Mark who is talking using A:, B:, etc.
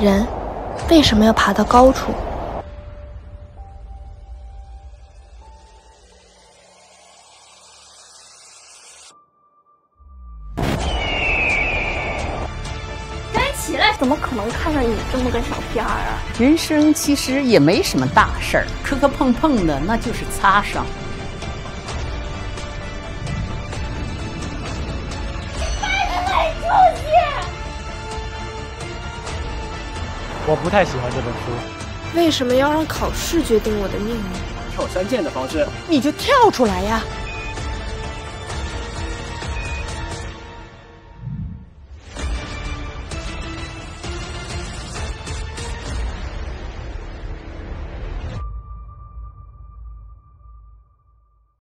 A: 人为什么要爬到高处？
B: 赶紧起来！
C: 怎么可能看上你这么个小屁孩啊？
D: 人生其实也没什么大事儿，磕磕碰碰的那就是擦伤。
E: 我不太喜欢这本书。
A: 为什么要让考试决定我的命运？
E: 跳三溅的方式，
D: 你就跳出来呀！